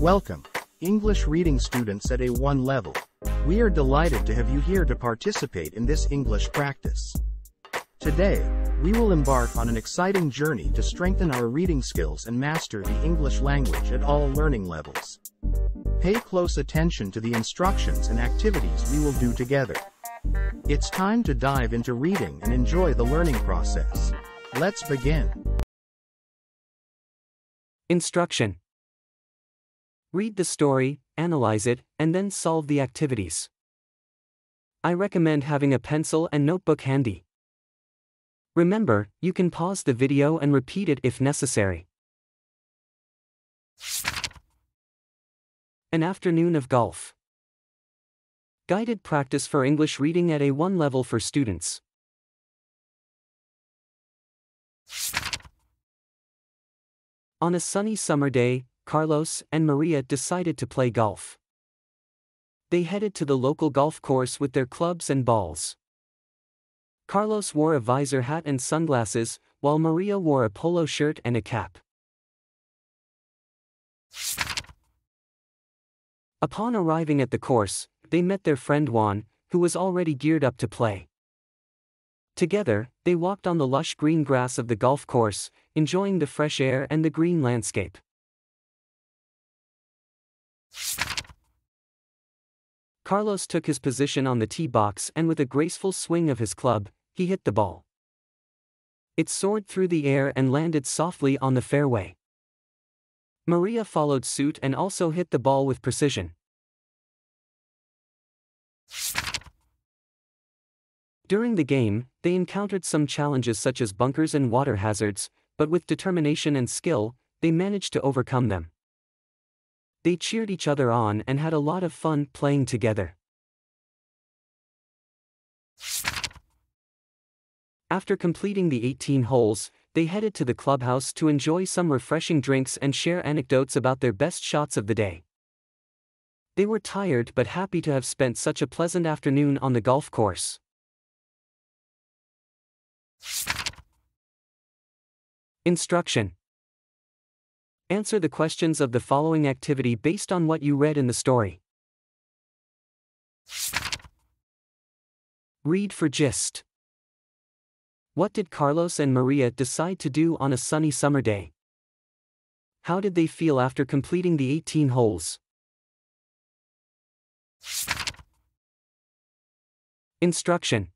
Welcome, English reading students at A1 level. We are delighted to have you here to participate in this English practice. Today, we will embark on an exciting journey to strengthen our reading skills and master the English language at all learning levels. Pay close attention to the instructions and activities we will do together. It's time to dive into reading and enjoy the learning process. Let's begin. Instruction Read the story, analyze it, and then solve the activities. I recommend having a pencil and notebook handy. Remember, you can pause the video and repeat it if necessary. An afternoon of golf. Guided practice for English reading at A1 level for students. On a sunny summer day, Carlos and Maria decided to play golf. They headed to the local golf course with their clubs and balls. Carlos wore a visor hat and sunglasses, while Maria wore a polo shirt and a cap. Upon arriving at the course, they met their friend Juan, who was already geared up to play. Together, they walked on the lush green grass of the golf course, enjoying the fresh air and the green landscape. Carlos took his position on the tee box and with a graceful swing of his club, he hit the ball. It soared through the air and landed softly on the fairway. Maria followed suit and also hit the ball with precision. During the game, they encountered some challenges such as bunkers and water hazards, but with determination and skill, they managed to overcome them. They cheered each other on and had a lot of fun playing together. After completing the 18 holes, they headed to the clubhouse to enjoy some refreshing drinks and share anecdotes about their best shots of the day. They were tired but happy to have spent such a pleasant afternoon on the golf course. Instruction Answer the questions of the following activity based on what you read in the story. Read for gist. What did Carlos and Maria decide to do on a sunny summer day? How did they feel after completing the 18 holes? Instruction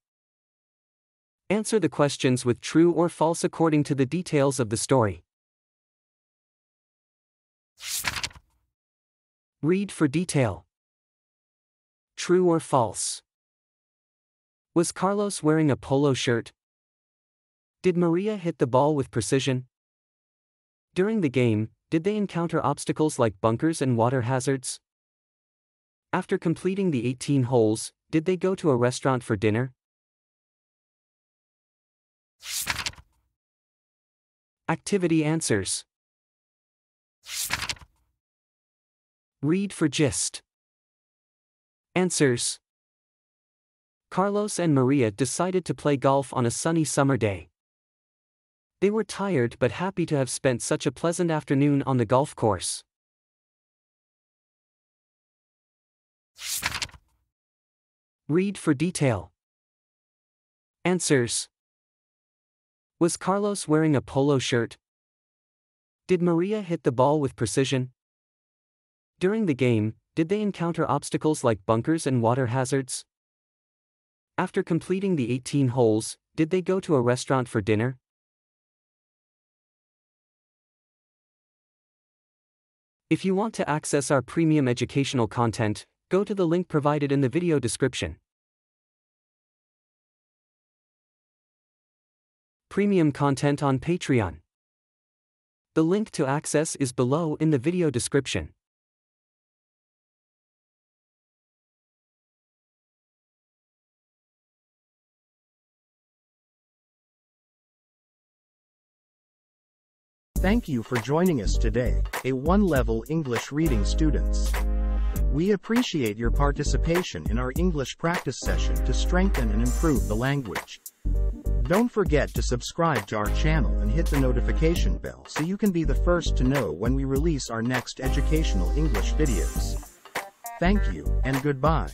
Answer the questions with true or false according to the details of the story. Read for detail. True or false? Was Carlos wearing a polo shirt? Did Maria hit the ball with precision? During the game, did they encounter obstacles like bunkers and water hazards? After completing the 18 holes, did they go to a restaurant for dinner? Activity answers. Read for gist. Answers. Carlos and Maria decided to play golf on a sunny summer day. They were tired but happy to have spent such a pleasant afternoon on the golf course. Read for detail. Answers. Was Carlos wearing a polo shirt? Did Maria hit the ball with precision? During the game, did they encounter obstacles like bunkers and water hazards? After completing the 18 holes, did they go to a restaurant for dinner? If you want to access our premium educational content, go to the link provided in the video description. Premium content on Patreon. The link to access is below in the video description. Thank you for joining us today, A1 level English reading students. We appreciate your participation in our English practice session to strengthen and improve the language. Don't forget to subscribe to our channel and hit the notification bell so you can be the first to know when we release our next educational English videos. Thank you, and goodbye.